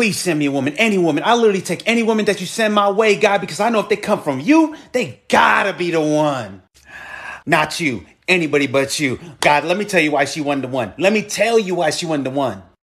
please send me a woman, any woman. I literally take any woman that you send my way, God, because I know if they come from you, they gotta be the one. Not you, anybody but you. God, let me tell you why she won the one. Let me tell you why she won the one.